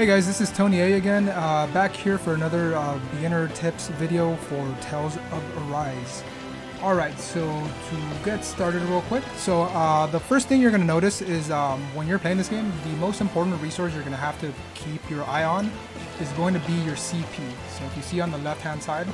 Hey guys, this is Tony A again, uh, back here for another uh, beginner tips video for Tales of Arise. Alright, so to get started real quick, so uh, the first thing you're going to notice is um, when you're playing this game, the most important resource you're going to have to keep your eye on is going to be your CP. So if you see on the left hand side,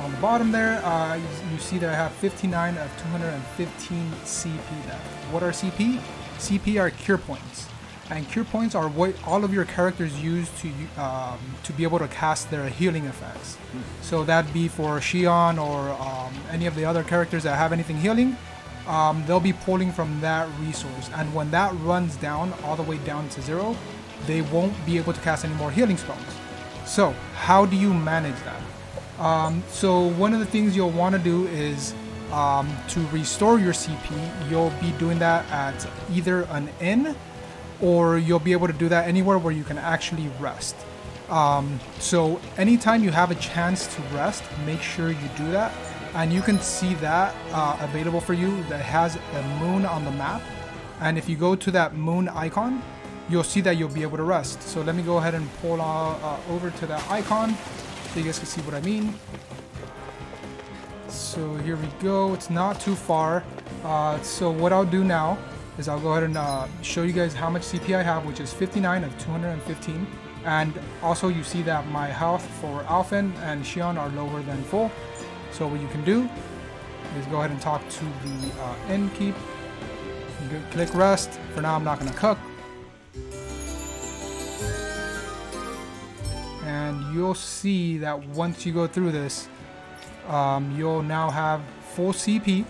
on the bottom there, uh, you, you, see that I have 59 of 215 CP left. What are CP? CP are cure points and cure points are what all of your characters use to um, to be able to cast their healing effects. Mm. So that'd be for Shionne or um, any of the other characters that have anything healing, um, they'll be pulling from that resource. And when that runs down all the way down to zero, they won't be able to cast any more healing spells. So how do you manage that? Um, so one of the things you'll want to do is um, to restore your CP, you'll be doing that at either an inn or you'll be able to do that anywhere where you can actually rest. Um, so anytime you have a chance to rest, make sure you do that. And you can see that uh, available for you that has a moon on the map. And if you go to that moon icon, you'll see that you'll be able to rest. So let me go ahead and pull uh, uh, over to that icon so you guys can see what I mean. So here we go. It's not too far. Uh, so what I'll do now is I'll go ahead and uh, show you guys how much CP I have, which is 59 of 215. And also you see that my health for Alphen and Shionne are lower than full. So what you can do is go ahead and talk to the uh, inn keep. Click rest. For now I'm not going to cook. And you'll see that once you go through this, um, you'll now have full CP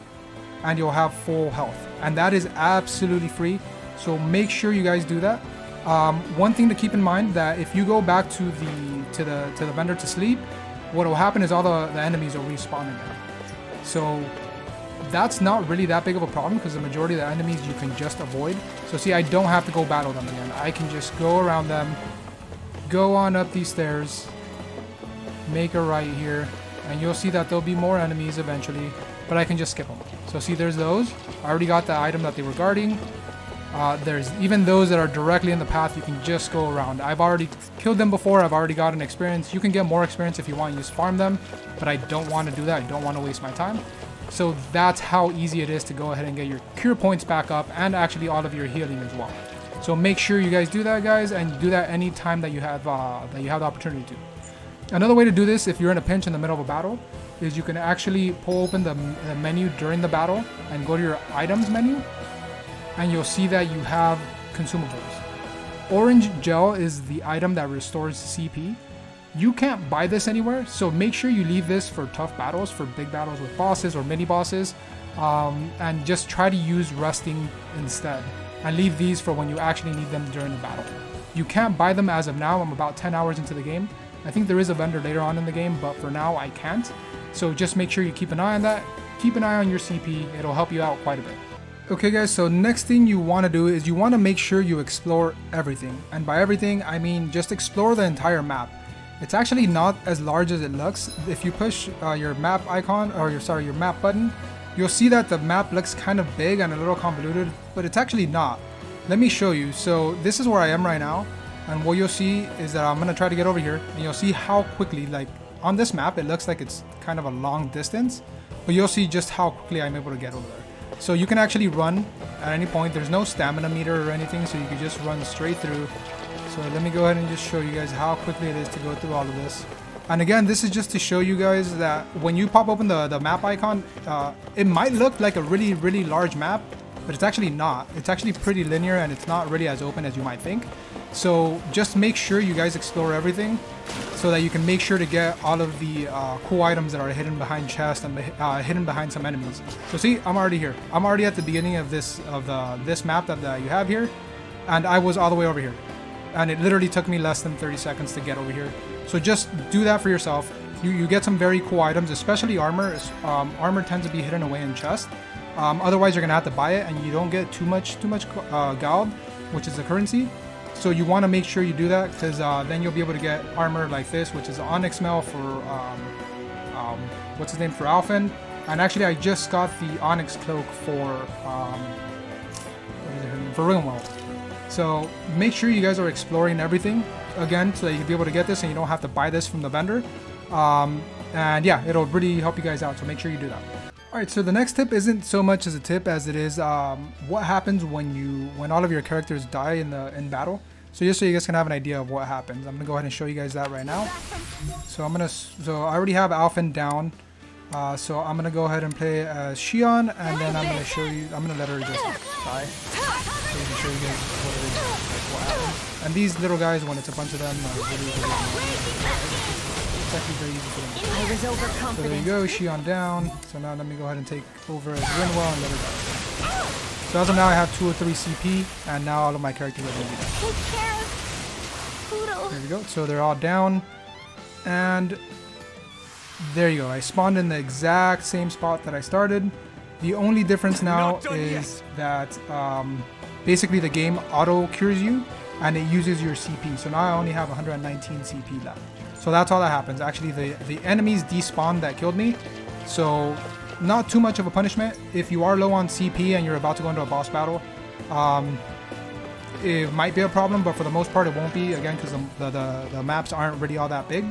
and you'll have full health. And that is absolutely free. So make sure you guys do that. Um, one thing to keep in mind that if you go back to the to the to the vendor to sleep, what will happen is all the, the enemies will respawn again. So that's not really that big of a problem because the majority of the enemies you can just avoid. So see, I don't have to go battle them again. I can just go around them, go on up these stairs, make a right here, and you'll see that there'll be more enemies eventually but I can just skip them. So see, there's those. I already got the item that they were guarding. Uh, there's even those that are directly in the path you can just go around. I've already killed them before, I've already gotten experience. You can get more experience if you want, you just farm them, but I don't want to do that, I don't want to waste my time. So that's how easy it is to go ahead and get your cure points back up and actually all of your healing as well. So make sure you guys do that guys and do that anytime that you have uh, that you have the opportunity to. Another way to do this if you're in a pinch in the middle of a battle is you can actually pull open the, the menu during the battle and go to your items menu and you'll see that you have consumables. Orange gel is the item that restores CP. You can't buy this anywhere, so make sure you leave this for tough battles, for big battles with bosses or mini bosses, um, and just try to use resting instead. And leave these for when you actually need them during the battle. You can't buy them as of now, I'm about 10 hours into the game. I think there is a vendor later on in the game, but for now I can't. So just make sure you keep an eye on that. Keep an eye on your CP, it'll help you out quite a bit. Okay guys, so next thing you want to do is you want to make sure you explore everything. And by everything, I mean just explore the entire map. It's actually not as large as it looks. If you push uh, your map icon, or your sorry, your map button, you'll see that the map looks kind of big and a little convoluted, but it's actually not. Let me show you. So this is where I am right now, and what you'll see is that I'm gonna try to get over here, and you'll see how quickly, like on this map, it looks like it's kind of a long distance, but you'll see just how quickly I'm able to get over there. So you can actually run at any point. There's no stamina meter or anything, so you can just run straight through. So let me go ahead and just show you guys how quickly it is to go through all of this. And again, this is just to show you guys that when you pop open the, the map icon, uh, it might look like a really, really large map, but it's actually not. It's actually pretty linear and it's not really as open as you might think. So just make sure you guys explore everything so that you can make sure to get all of the uh, cool items that are hidden behind chests and uh, hidden behind some enemies. So see, I'm already here. I'm already at the beginning of this of the this map that, that you have here, and I was all the way over here. And it literally took me less than 30 seconds to get over here. So just do that for yourself. You, you get some very cool items, especially armor. Um, armor tends to be hidden away in chests. Um, otherwise, you're gonna have to buy it, and you don't get too much too much uh, gold, which is the currency. So you want to make sure you do that because uh, then you'll be able to get armor like this, which is Onyx Mail for, um, um, what's his name, for Alphen. And actually I just got the Onyx Cloak for, um, for. So make sure you guys are exploring everything again so that you can be able to get this and you don't have to buy this from the vendor. Um, and yeah, it'll really help you guys out, so make sure you do that. Alright, so the next tip isn't so much as a tip as it is um, what happens when you when all of your characters die in the in battle. So just so you guys can have an idea of what happens, I'm gonna go ahead and show you guys that right now. So I'm gonna so I already have Alphen down. Uh, so I'm gonna go ahead and play as Shionne, and then I'm gonna show you. I'm gonna let her just die, so we can show you guys what it is, like what happens. And these little guys, when it's a bunch of them, really, really I was So there you overconfident. go, Shionne down. So now let me go ahead and take over as Rinwell and let her die. So as of now, I have two or three CP, and now all of my characters are gonna be down. Take care of Hootle. There we go. So they're all down. And there you go. I spawned in the exact same spot that I started. The only difference now Not done is that um, basically the game auto cures you and it uses your CP. So now I only have 119 CP left. So that's all that happens. Actually, the, the enemies despawn that killed me. So not too much of a punishment. If you are low on CP and you're about to go into a boss battle, um, it might be a problem, but for the most part, it won't be. Again, because the, the, the, maps aren't really all that big.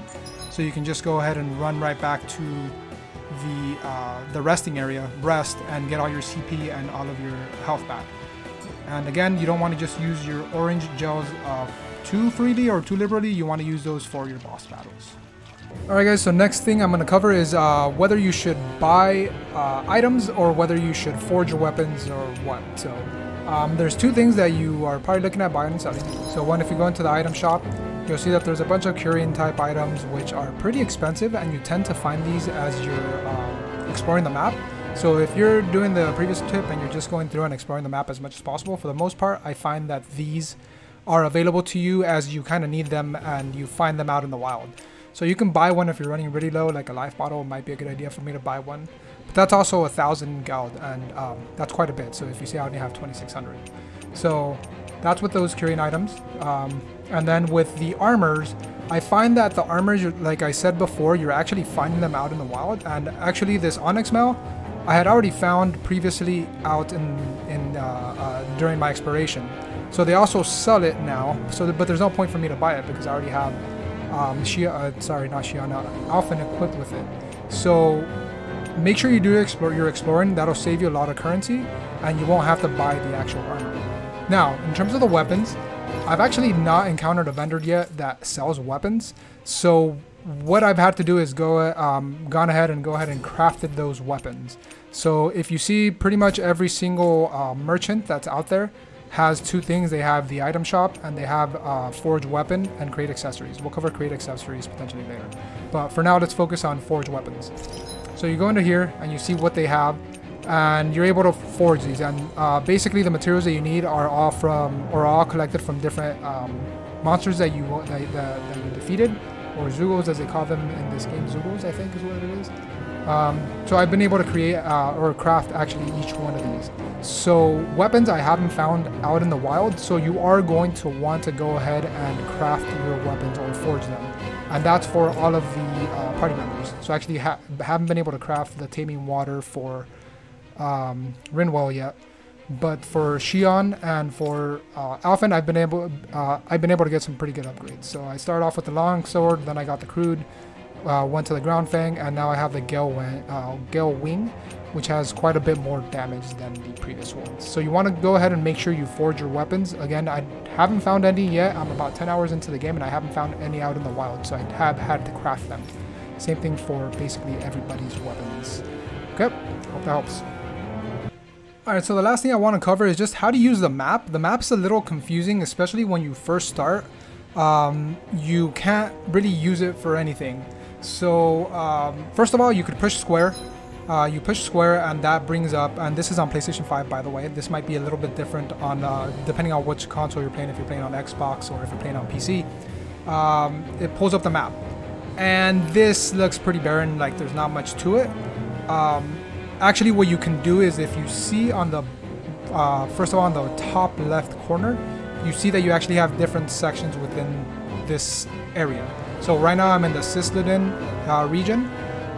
So you can just go ahead and run right back to the, uh, the resting area, rest, and get all your CP and all of your health back. And again, you don't want to just use your orange gels uh, too freely or too liberally. You want to use those for your boss battles. Alright guys, so next thing I'm going to cover is uh, whether you should buy uh, items or whether you should forge your weapons or what. So um, there's two things that you are probably looking at buying and selling. So one, if you go into the item shop, you'll see that there's a bunch of Curian type items which are pretty expensive and you tend to find these as you're um, exploring the map. So if you're doing the previous tip and you're just going through and exploring the map as much as possible, for the most part, I find that these are available to you as you kind of need them and you find them out in the wild. So you can buy one if you're running really low, like a life bottle might be a good idea for me to buy one. But that's also a thousand gold, and um, that's quite a bit. So if you see, I only have 2,600. So that's with those curing items. Um, and then with the armors, I find that the armors, like I said before, you're actually finding them out in the wild. And actually, this Onyx Mail, I had already found previously out in in uh, uh, during my exploration. So they also sell it now. So, but there's no point for me to buy it because I already have um, Shia, uh, sorry, not Shiana, Alphen equipped with it. So make sure you do explore you're exploring that'll save you a lot of currency and you won't have to buy the actual armor now in terms of the weapons i've actually not encountered a vendor yet that sells weapons so what i've had to do is go um, gone ahead and go ahead and crafted those weapons. So if you see pretty much every single uh, merchant that's out there has two things. They have the item shop and they have uh, forge weapon and create accessories. We'll cover create accessories potentially later. But for now let's focus on forge weapons. So you go into here and you see what they have, and you're able to forge these. And uh, basically, the materials that you need are all from, or all collected from different um, monsters that you that, that, that you defeated, or Zugos as they call them in this game. Zugos, I think, is what it is. Um, so I've been able to create uh, or craft actually each one of these. So weapons I haven't found out in the wild, so you are going to want to go ahead and craft your weapons or forge them. And that's for all of the uh, party members. So actually ha- haven't been able to craft the taming water for um, Rinwell yet. But for Shionne and for uh, Alphen, I've been able uh, I've been able to get some pretty good upgrades. So I started off with the long sword, then I got the crude, uh, went to the ground fang, and now I have the Gale, Wen- uh, Gale wing, which has quite a bit more damage than the previous ones. So you want to go ahead and make sure you forge your weapons. Again, I haven't found any yet. I'm about 10 hours into the game, and I haven't found any out in the wild, so I have had to craft them. Same thing for basically everybody's weapons. Okay, hope that helps. Alright, so the last thing I want to cover is just how to use the map. The map's a little confusing, especially when you first start. Um, you can't really use it for anything. So, um, first of all, you could push square. Uh, you push square, and that brings up, and this is on PlayStation 5, by the way. This might be a little bit different on uh, depending on which console you're playing. If you're playing on Xbox or if you're playing on PC, um, it pulls up the map, and this looks pretty barren. Like there's not much to it. Um, actually, what you can do is if you see on the uh, first of all on the top left corner, you see that you actually have different sections within this area. So right now I'm in the Cislerin uh, region,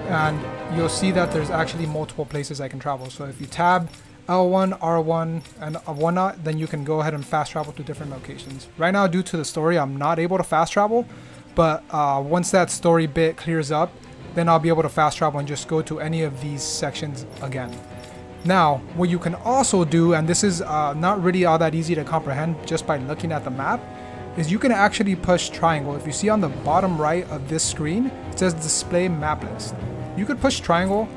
and you'll see that there's actually multiple places I can travel. So if you tab L1, R1, and whatnot, then you can go ahead and fast travel to different locations. Right now, due to the story, I'm not able to fast travel, but uh, once that story bit clears up, then I'll be able to fast travel and just go to any of these sections again. Now, what you can also do, and this is uh, not really all that easy to comprehend just by looking at the map, is you can actually push triangle. If you see on the bottom right of this screen, it says display map list. You could push triangle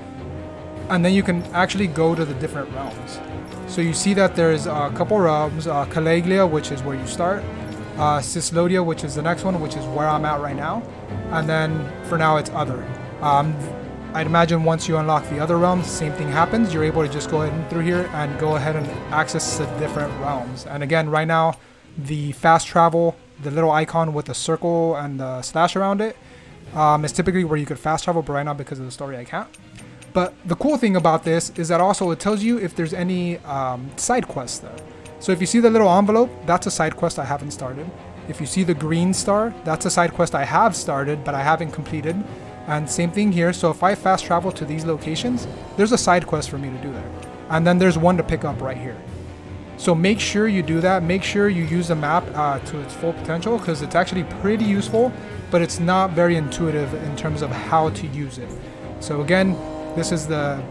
and then you can actually go to the different realms. So you see that there's a couple realms, uh, Calaglia, which is where you start, uh, Cyslodia, which is the next one, which is where I'm at right now, and then for now it's other. Um, I'd imagine once you unlock the other realms, same thing happens. You're able to just go and through here and go ahead and access the different realms. And again, right now, the fast travel, the little icon with the circle and the slash around it, um, is typically where you could fast travel, but right now because of the story I can't. But the cool thing about this is that also it tells you if there's any um, side quests there. So if you see the little envelope, that's a side quest I haven't started. If you see the green star, that's a side quest I have started, but I haven't completed. And same thing here, so if I fast travel to these locations, there's a side quest for me to do there. And then there's one to pick up right here. So make sure you do that. Make sure you use the map uh, to its full potential because it's actually pretty useful, but it's not very intuitive in terms of how to use it. So again, this is the,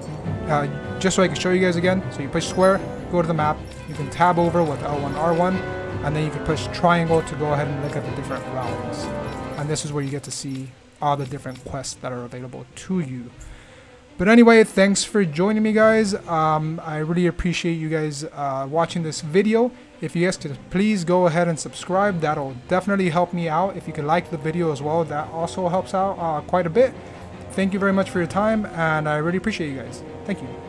uh, just so I can show you guys again. So you push square, go to the map, you can tab over with L1, R1, and then you can push triangle to go ahead and look at the different realms. And this is where you get to see all the different quests that are available to you. But anyway, thanks for joining me, guys. Um, I really appreciate you guys uh, watching this video. If you guys could please go ahead and subscribe, that'll definitely help me out. If you could like the video as well, that also helps out uh, quite a bit. Thank you very much for your time, and I really appreciate you guys. Thank you.